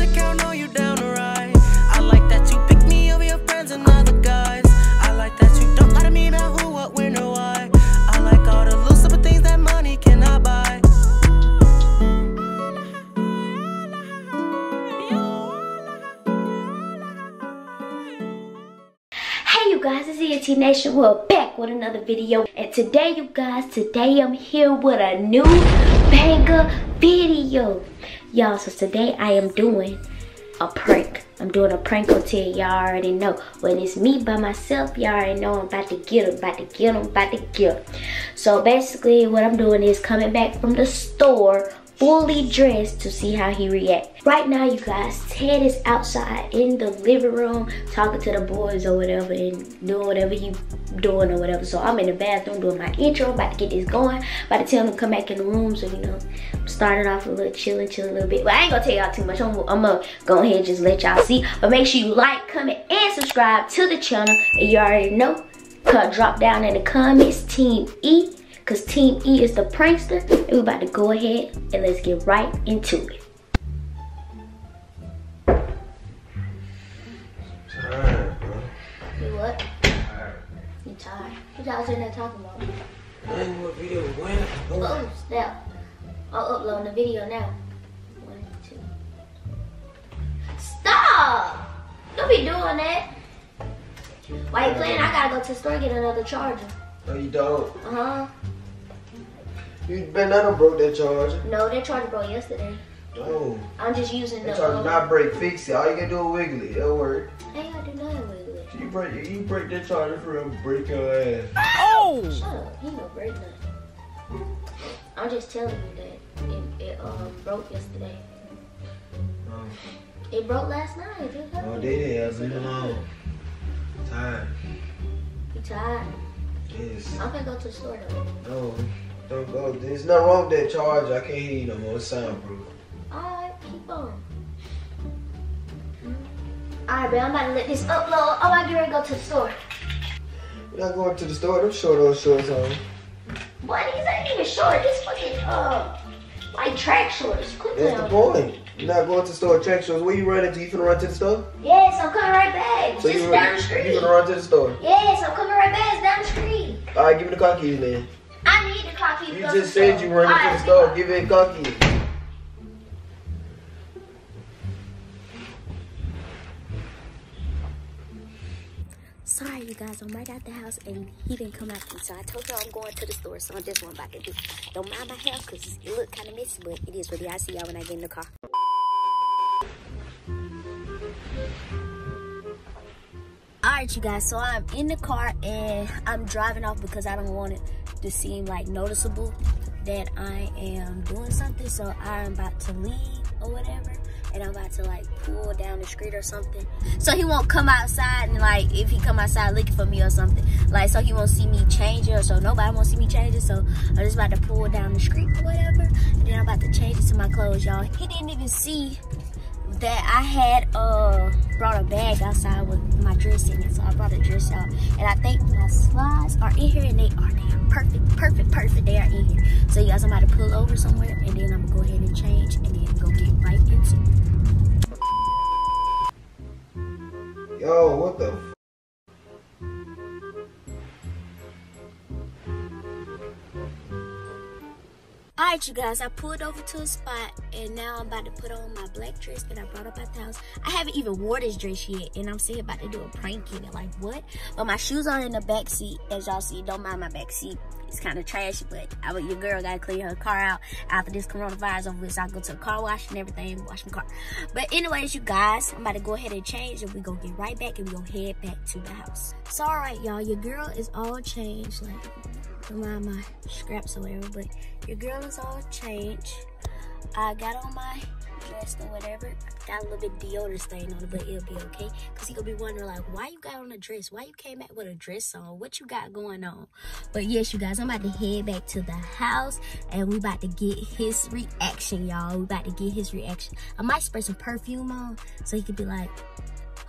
you down to ride. I like that you pick me over your friends and other guys. I like that you don't gotta mean that who, what, when, or why. I like all the little simple things that money cannot buy. Hey you guys, it's E&T Nation. We're with another video. And today you guys, today I'm here with a new banger video. Y'all, so today I am doing a prank. I'm doing a prank on. Y'all already know. When it's me by myself, y'all already know I'm about to get him, about to get him, about to get. So basically what I'm doing is coming back from the store fully dressed to see how he react. Right now, you guys, Ted is outside in the living room talking to the boys or whatever and doing whatever he doing or whatever. So I'm in the bathroom doing my intro, about to get this going, about to tell him to come back in the room. So, you know, I'm starting off a little chilling, chilling a little bit. But I ain't gonna tell y'all too much. I'm, I'm gonna go ahead and just let y'all see. But make sure you like, comment, and subscribe to the channel. And you already know, drop down in the comments, Team E. Cause Team E is the prankster. And we're about to go ahead and let's get right into it. Tired, bro. You what? Tired. You tired? What y'all sitting there talking about? Man, what video when? Oh, snap. I'll upload the video now. One, two. Stop! Don't be doing that. Why you playing? I gotta go to the store and get another charger. No, you don't. Uh-huh. You better not broke that charger. No, that charger broke yesterday. No. I'm just using the. That charger um, not break. Fix it. All you gotta do is wiggle it. It'll work. I ain't gotta do nothing with it. You break you break that charger for real, break your ass. Oh! Shut up. He no break nothing. I'm just telling you that it, it um broke yesterday. No, It broke last night. Just no, hurry. they didn't. Leave it alone. Tired. You tired? Yes. I'm gonna go to the store though. No. Don't go. There's nothing wrong with that charger. I can't hear you no more. It's soundproof. Alright, keep on. Alright, babe, I'm about to let this upload. Oh, I get ready to go to the store. You're not going to the store. Them short those shorts on. Boy, these ain't even short. This fucking, uh, like track shorts. Quit That's the point. You're not going to the store track shorts. Where you running to? You finna run to the store? Yes, I'm coming right back. So Just you down the street. you finna run to the store? Yes, I'm coming right back. It's down the street. All right, give me the car keys then. I need the car keys. to You just said you running to Alright, the store. bye. Give me the car keys. Sorry, you guys. I'm right out the house and he didn't come out. So I told y'all I'm going to the store. So that's what I'm about to do. Don't mind my hair because it look kind of messy, but it is what it is. I see y'all when I get in the car. Alright, you guys. So I'm in the car and I'm driving off because I don't want it to seem like noticeable that I am doing something. So I'm about to leave or whatever. And I'm about to like pull down the street or something. So he won't come outside and like if he come outside looking for me or something. Like so he won't see me change it or so nobody won't see me change it. So I'm just about to pull down the street or whatever. And then I'm about to change it to my clothes, y'all. He didn't even see that I had uh brought a bag outside with my dress in it. So I brought a dress out. And I think my slides are in here and they are they perfect, perfect, perfect. They are in here. So you guys I'm about to pull over somewhere and then I'm gonna go ahead and change and then go get right into it. Yo, what the? Alright you guys, I pulled over to a spot and now I'm about to put on my black dress that I brought up at the house. I haven't even wore this dress yet and I'm still about to do a prank in it. Like what? But my shoes are in the back seat. As y'all see, don't mind my back seat. It's kind of trashy, but I, your girl gotta clean her car out after this coronavirus over. So I go to the car wash and everything, wash my car. But anyways, you guys, I'm about to go ahead and change and we gonna get right back and we gonna head back to the house. So alright y'all, your girl is all changed. Like mind my scraps or whatever, but your girl is all changed. I got on my dress or whatever. Got a little bit deodorant stain on it, but it'll be okay. Cause he gonna be wondering like, why you got on a dress? Why you came back with a dress on? What you got going on? But yes, you guys, I'm about to head back to the house and we about to get his reaction, y'all. We about to get his reaction. I might spray some perfume on so he could be like,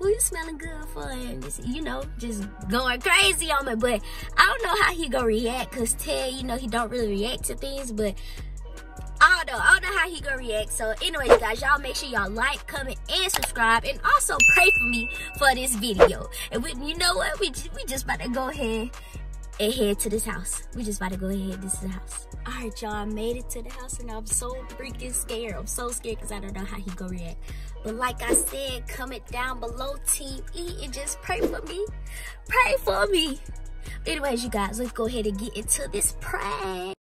who you smelling good for and just, you know just going crazy on me but i don't know how he gonna react because ted you know he don't really react to things but I don't know. I don't know how he gonna react. So, anyways, guys, y'all make sure y'all like, comment, and subscribe, and also pray for me for this video. And we, you know what? We we just about to go ahead and head to this house. We just about to go ahead. This is the house. All right, y'all. I made it to the house, and I'm so freaking scared. I'm so scared because I don't know how he gonna react. But like I said, comment down below, Team E, and just pray for me. Pray for me. Anyways, you guys, let's go ahead and get into this prank.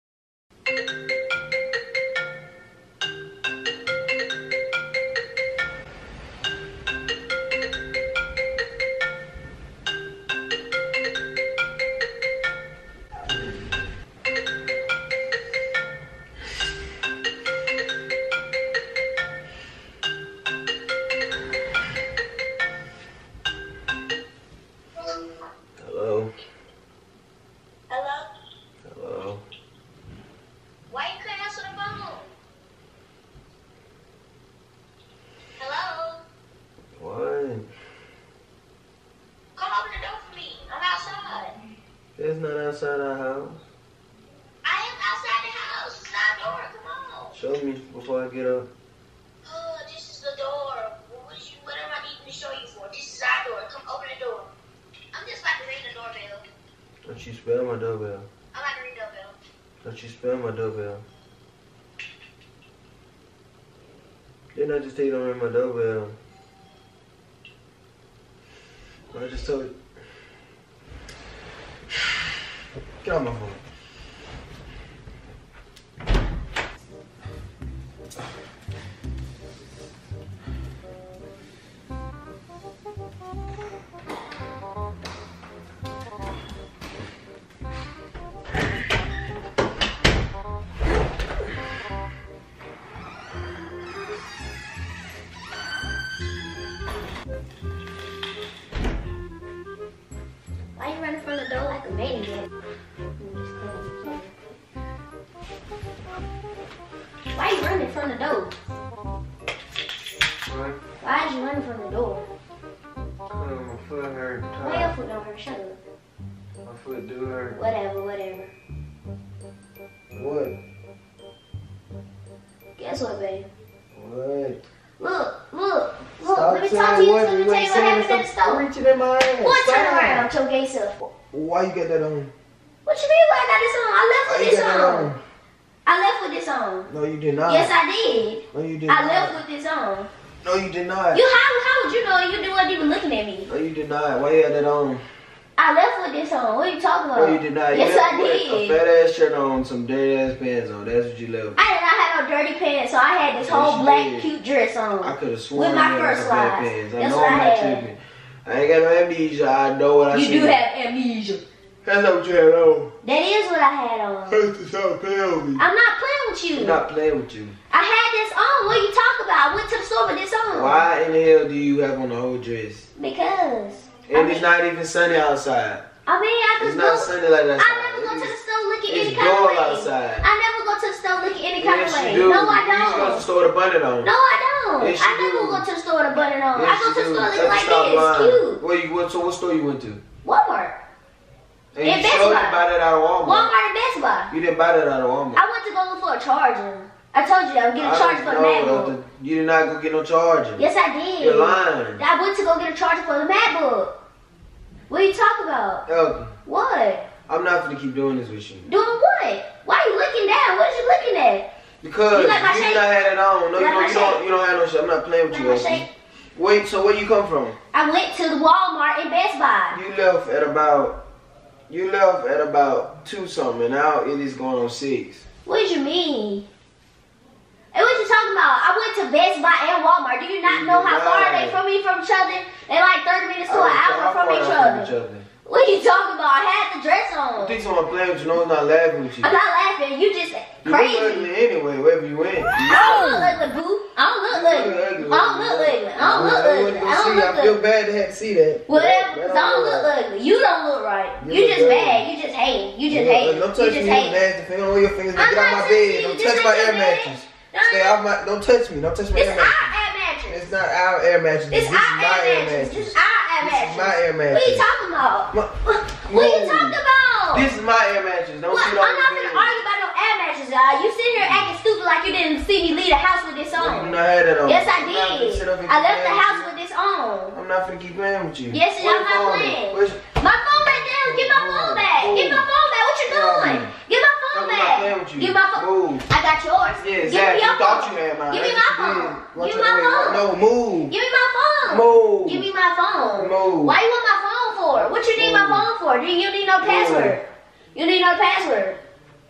House. I am outside the house. It's not door. Come on. Show me before I get up. Oh, this is the door. What, is you, what am I needing to show you for? This is our door. Come open the door. I'm just about to ring the doorbell. Don't you spell my doorbell? I'm about to ring the doorbell. Don't you spell my doorbell? Didn't I just tell you don't ring my doorbell? I just told you. Get on my phone. Why do hurt. Whatever, whatever. What? Guess what, babe? What? Look, look, look. Stop let me talk to you. Let me tell you what happened at the store. reaching in my ass. Boy, turn around, your gay self. Why you got that on? What you mean? Why I got this on? I left with this on. on? I left with this on. No, you did not. Yes, I did. No, you did I not. left with this on. No, you did not. You how how would you know you wasn't even looking at me? No, you did not. Why you had that on? I left with this on. What are you talking oh, about? No, you did not. Yes, I did. A fat ass shirt on, some dirty ass pants on. That's what you left. I did not have no dirty pants, so I had this Yes, whole black did. cute dress on. I could have sworn With my you had first slides. pants. I That's know what I'm I not had. tripping. I ain't got no amnesia. I know what I You do have amnesia. That's not what you had on. That is what I had on. That's stop playing with me. I'm not playing with you. I'm not playing with you. I had this on. What are you talking about? I went to the store with this on. Why in the hell do you have on the whole dress? Because. And mean, it's not even sunny outside. I mean, I It's not go. sunny like that. I never go to the It store looking it's any kind of way. outside. I never go to the store looking any kind Yes, of way. you do. No, I You used to go to the store with a bunny on. No, I don't. Yes, I never do. go to the store with a button on. Yes, I go to the store looking like this. lying. Cute. Where you went to? What store you went to? Walmart. And In you Best sure Buy. didn't buy that out of Walmart. Walmart and Best Buy. You didn't buy that out of Walmart. I went to go look for a charger. I told you that I'm getting a I charger for the MacBook. You did not go get no charger. Yes, I did. You're lying. I went to go get a charger for the MacBook. What are you talking about? Elton, What? I'm not gonna keep doing this with you. Doing what? Why are you looking down? What are you looking at? Because You like you did not have it on. No, You you, like don't, you don't. You don't have no shit. I'm not playing with Like you. shape? Wait. So where you come from? I went to the Walmart and Best Buy. You left at about. You left at about two something. and Now it is going on six. What did you mean? Hey, what you talking about? I went to Best Buy and Walmart. Do you not know how far not. they from me from each other? They like 30 minutes to an oh, hour from each other. What are you talking about? I had the dress You on. think someone playing with you? No, it's not laughing with you. I'm not laughing. You just crazy. You look ugly anyway, wherever you went. I don't look ugly, boo. I don't look ugly. I don't look ugly. I don't look ugly. I don't look ugly. I feel bad to have to see that. Whatever, That- 'cause I don't look ugly. You don't look right. You You look just ugly. bad. You just hate. You just look hate. Don't touch me, you hate. nasty finger on your fingers. I'm Get out not my touching bed. you. Don't touch my air mattress. No, Stay off my. Don't touch me. Don't touch my It's air our air mattress. It's not our air mattress. It's This is our my air mattress. mattress. This is our air This mattress. is my air What are you talking about? Ma- What are you talking about? This is my air mattress. Don't What? sit I'm not gonna argue about no air mattress. Marcus. Uh, you sit here acting stupid like you didn't see me leave the house with this You on. not had that on. Yes, I I'm not finna sit up did. I left the house with this on. I'm not finna keep playing with you. Yes, I'm not playing. My phone right there. Get my phone back. Get my phone back. What you doing? Get my phone back. playing with you. Get my phone. Move. I got yours. Yeah, Give exactly. me You your thought you had mine. Give me my phone. Give me my phone. No, move. Give me my phone. Move. Give me my phone. Move. Why you want my phone for? What you need my phone for? Do you need no password? You need no password.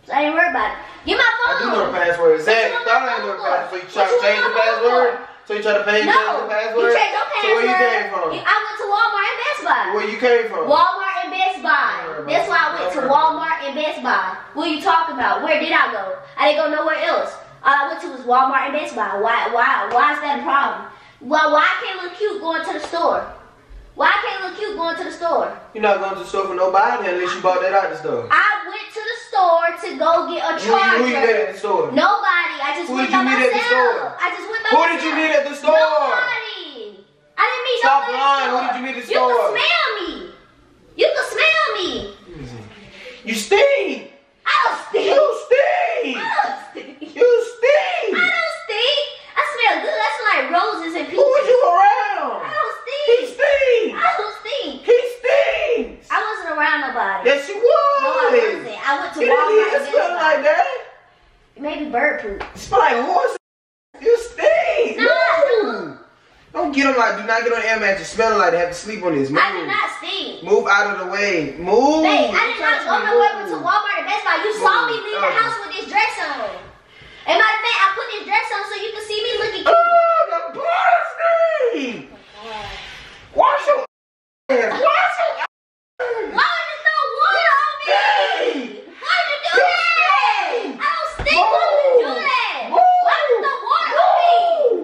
So I ain't worried about it. Give my phone. I do know the password. What Zach, you want thought my I know the phone password. So you try to change the password? So you try to pay No, change the password? No, you changed your password. So where you came from? I went to Walmart and Best Buy. Where you came from? Walmart Best Buy. That's why I went to Walmart and Best Buy. What are you talking about? Where did I go? I didn't go nowhere else. All I went to was Walmart and Best Buy. Why? Why? Why is that a problem? Well, why can't look cute going to the store? Why can't look cute going to the store? You're not going to the store for nobody unless you bought that out the store. I went to the store to go get a charger. who you met at the store? Nobody. I just Who went did you by meet at the myself. store? I just went by Who myself. did you meet at the store? Nobody. I didn't meet Stop nobody. lying. at Who did you meet at the store? can smell me. You can smell me. You stink. I don't stink. You stink. I don't stink. You stink. I don't stink. I smell good. I smell like roses and Who was peaches. you around? I don't He stink. stinks. I don't stink. He stinks. I wasn't around nobody. Yes, you No, I was. wasn't. I went to You didn't Walmart even and smell Best like Buy. that. Maybe bird poop. Smell like horse. You stink. No, I Move. Don't get on like, do not get on air mattress smelling like they have to sleep on this. Move. I did not stink. Move out of the way. Move. Babe, I did not go nowhere but to Walmart and Best Buy. You saw me leave the oh. house with this dress on. And matter of fact, I put this dress on so you can see me looking cute. Oh, the blood stink. Wash your ass. Wash your ass. Why would you throw water on me? Stink. Why would you do that? I don't stink. Why would you do that? Move. Why would you throw water on me?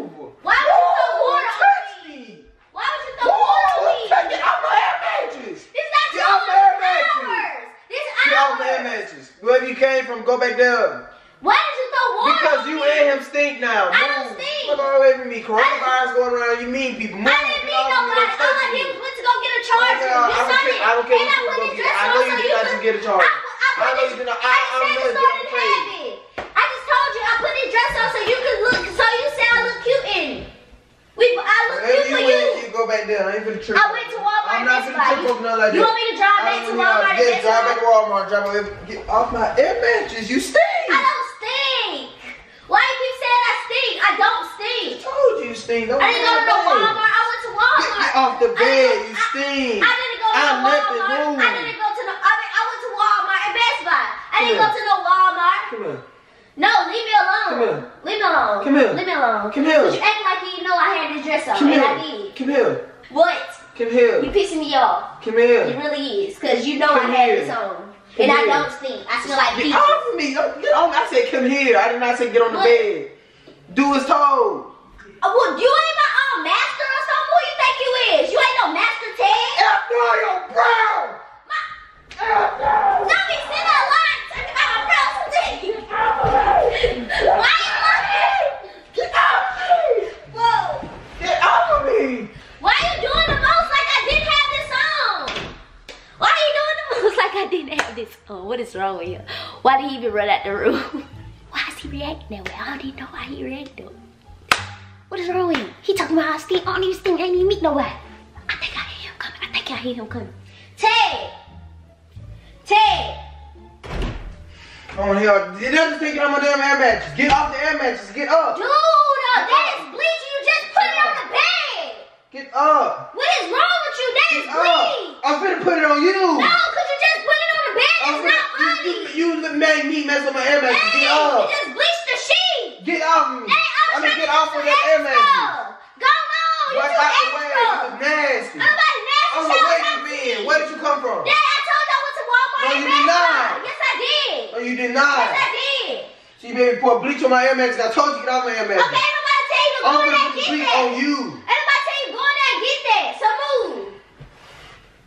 Move. Why would you throw Move. water on Touch me? me. Why would you throw water on me? Move. Get off my air mattress. This not Get off my air mattress. ours. This Get off my air ours. mattress. Wherever you came from, go back there. Why did you throw water Because on you me? and him stink now. I Move. don't stink. Look all away from me. Coronavirus going around. You mean people. Move. I didn't Get meet off me. nobody. Don't All touch I me. did was went to go get a charger. Oh, This I don't care. it. I don't what you go get. I know you did you not just get a charger. I, I put I know you did not. I, I'm not getting it. I just told you I put this dress on so you could look, so you say I look cute in it. We, I look cute you for you. you go back there. I ain't finna trip. I went to Walmart I'm not finna trip You- over nothing like you that. want me to drive back to Walmart Yeah, drive back to Walmart. Drive away. Get off my air mattress. You stink. I don't stink. Why you keep saying I stink? I don't stink. I told you you stink. Don't I didn't go to no the bed. Walmart. I went to Walmart. Get, off the bed. You stink. I didn't go to I'm no nothing. Walmart. I didn't go to no. I, mean, I went to Walmart and Best Buy. I didn't go to no Walmart. Come here. No, leave me alone. Come here. Leave me alone. Come here. Leave me alone. Come here. Cause you act like you know I had this dress on, Come and here. I did. Come here. What? Come here. You here. pissing me off. Come here. It really is, cause you know Come I had here. this on, Come and I don't stink. I smell like Get peaches. off of me. Get on. I said come here. I did not say get on the What? bed. Do as told. Uh, well, you ain't my um master or something. Who you think you is? You ain't no master Ted. After your brown. Don't be sitting there lying. Talking about my brown stink. Why you lying? Get off me. Whoa. Get off of me. Why you doing the most like I didn't have this on? Why you doing the most like I didn't have this on? What is wrong with you? Why did he even run out the room? Why is he reacting that way? I don't even know why he reacted. What is wrong with him? He talking about. I don't even stink. I ain't even meet nobody. Him coming. I think I hear him coming. Ted! Ted! On here. It doesn't take it on my damn air mattress. Get off the air mattress. Get up. Dude, uh, that is bleach. You just put it on the bed. Get up. What is wrong with you? That is bleach. I'm finna put it on you. No, because you just put it on the bed. I'm It's not finna- funny. you, you, you made me mess up my air mattress. Hey, Get you up. just bleached the sheet. Get off me. Hey, I'm I mean, get off of that air mattress. Go on. You do out the way? It's nasty. Nobody nasty. I don't know shall where you come been. Where did you come from? Dad, I told you I went to Walmart No, you did not. Yes, I did. No, you did not? Yes. I did. So you made me pour bleach on my air mattress. I told you to get off my air Okay, mattress. ain't nobody tell you to go I'm there gonna and put the bleach that. on you. Nobody tell you go in there and get that. So move.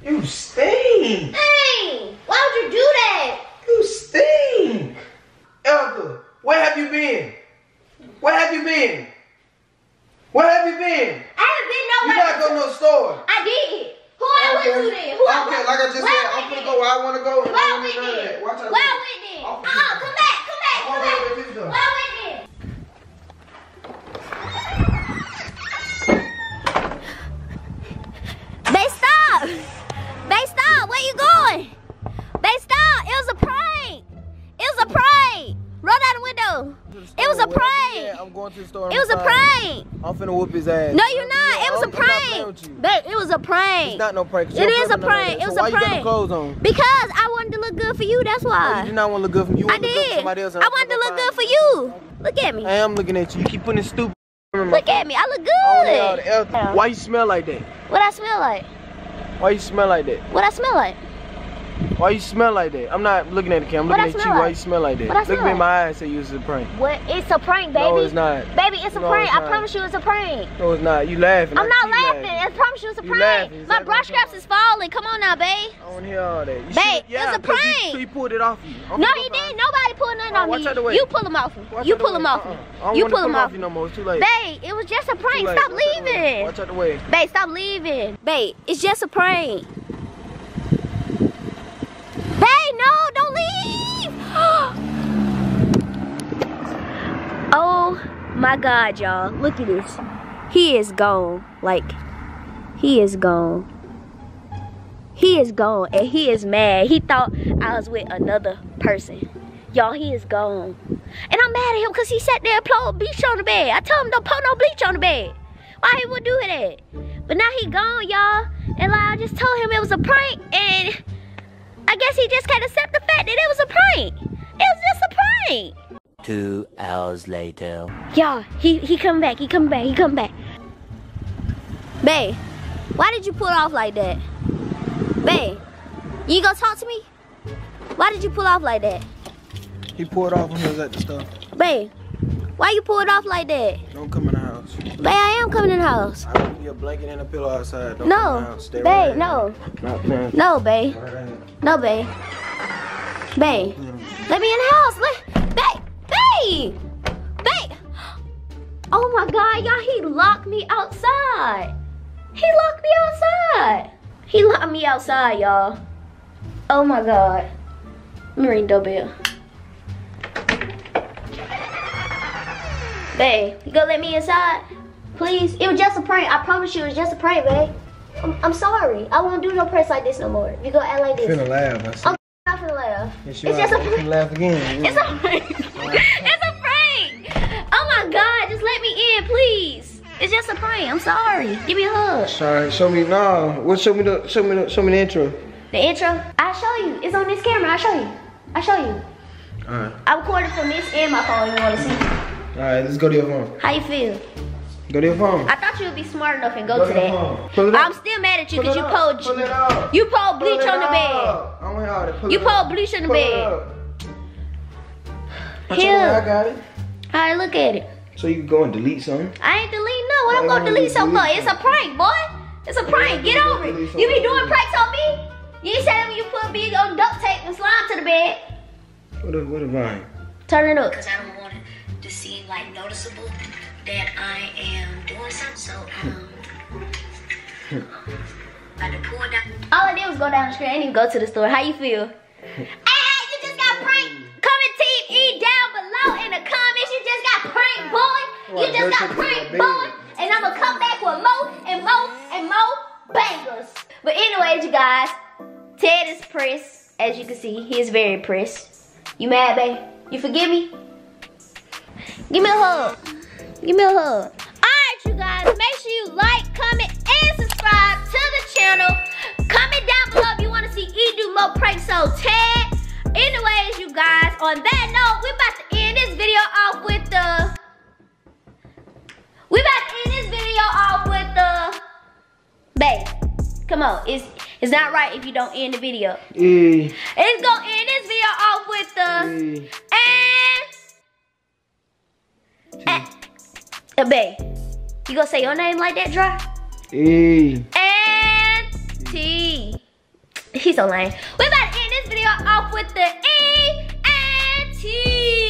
You stink. Dang. Why would you do that? You stink. Elka, where have you been? Where have you been? Where have you been? I haven't been You nowhere. gotta go to no store. I did. Who I went to then? Who I okay, went like I just where said, I I'm gonna go where I wanna go and Where I I don't went need none of then? that. Watch out. I then? Off the Uh-uh, come back, come back. Off over here with this door. Why with it? Babe, stop! Babe, stop! Where you going? Window! It was a prank! I'm going to the store. It was a prank! I'm finna whoop his ass. No, you're not! It was a I'm not playing prank! Babe, it was a prank! It's not no prank. It is a prank. It was a why you got prank. the clothes on? Because I wanted to look good for you, that's oh, why. You did not want to look good for. You I want to look good for did. somebody else. I wanted to look good for you. Look at me. I am looking at you. You keep putting stupid. Look at me. I look Oh, good. yeah, the L- Why you smell like that? What I smell like? Why you smell like that? What I smell like? Why you smell like that? I'm not looking at the camera. I'm What looking at you. Why you smell like that? What Look me in my eyes and say you was a prank. What? It's a prank, baby. No, it's not. Baby, it's a No, prank. it's I promise you it's a prank. No, it's not. You laughing. I'm not you laughing. I promise you it's a You prank. laughing. Is My brush straps is falling. Come on now, babe. I want to hear all that. You Babe, yeah, it's a prank. so you pulled it off you. I'm No, he didn't. Nobody pulled nothing Oh, on watch me. out the way. You pull them off me. Uh-uh. You pull them off Uh-uh. me. You pull them off you me. no more. It's too late. Babe, it was just a prank. Stop Watch out the way. leaving. Watch out the way. Babe, stop leaving. Babe, it's just a prank. Babe, no, don't leave. oh my God, y'all. Look at this. He is gone. Like, he is gone. He is gone and he is mad. He thought I was with another person. Y'all, he is gone. And I'm mad at him because he sat there and poured bleach on the bed. I told him don't pour no bleach on the bed. Why he would do that? But now he gone, y'all. And like I just told him it was a prank. And I guess he just can't accept the fact that it was a prank. It was just a prank. Two hours later. Y'all, he, he come back. He come back. He come back. Babe, why did you pull off like that? Babe, you ain't gonna talk to me? Why did you pull off like that? He pulled off when he was at the store. Babe, why you pull it off like that? Don't come in the house. Babe, I am coming in the house. I will give you a blanket and a pillow outside. Don't come in the No, house. Stay babe, right no. there. Not playing. No, babe. Right. No, babe. Babe. Let me in the house. Let, babe. Babe. Babe. Oh my God, y'all, he locked me outside. He locked me outside. He locked me outside, y'all. Oh my God. Let me ring doorbell. Babe, you gonna let me inside? Please? It was just a prank. I promise you it was just a prank, babe. I'm, I'm sorry. I won't do no pranks like this no more. You gonna act like this. Finna laugh. I see. I'm not finna laugh. Yes, you it's are. just a prank. laugh again. It's a prank. Please. It's just a prank. I'm sorry. Give me a hug. Sorry, show me no. What show me the show me the show me the intro. The intro, I'll show you. It's on this camera. I'll show you. I'll show you. Alright. I recorded from this and my phone. You wanna see? Alright, let's go to your phone. How you feel? Go to your phone. I thought you would be smart enough and go, Go to to that. phone. Pull it up. I'm still mad at you because you poured Pull you poured bleach on the bed. I want to all. Pull You poured bleach on the Pull bed. Here. I got it. Alright, look at it. So you can go and delete something. I ain't delete no. What I'm gonna delete wanna so for? It's a prank, boy. It's a prank. Get over it. You be doing pranks on me? You said when you put big on duct tape and slime to the bed. What a what a vine. Turn it up. because I don't want it to seem like noticeable that I am doing something. So, um, about to pull down. All I did was go down the street. I didn't even go to the store. How you feel? hey, hey, you just got pranked. Comment team E down below in the comments. You just got pranked, boy. You just got pranked, boy. And I'm gonna come back with more and more and more bangers. But anyways, you guys, Ted is pressed. As you can see, he is very pressed. You mad, babe? You forgive me? Give me a hug. Give me a hug. Alright, you guys, make sure you like, comment, and subscribe to the channel. Comment down below if you want to see E do more pranks on Ted. Anyways, you guys, on that note, we're about to end this video off with the. We about to end this video off with the. Babe, come on. It's, it's not right if you don't end the video. E. It's gonna end this video off with the. E. And. and uh, babe, you gonna say your name like that, dry? E. And T. He's so lame. We're about to end this video off with the E and T.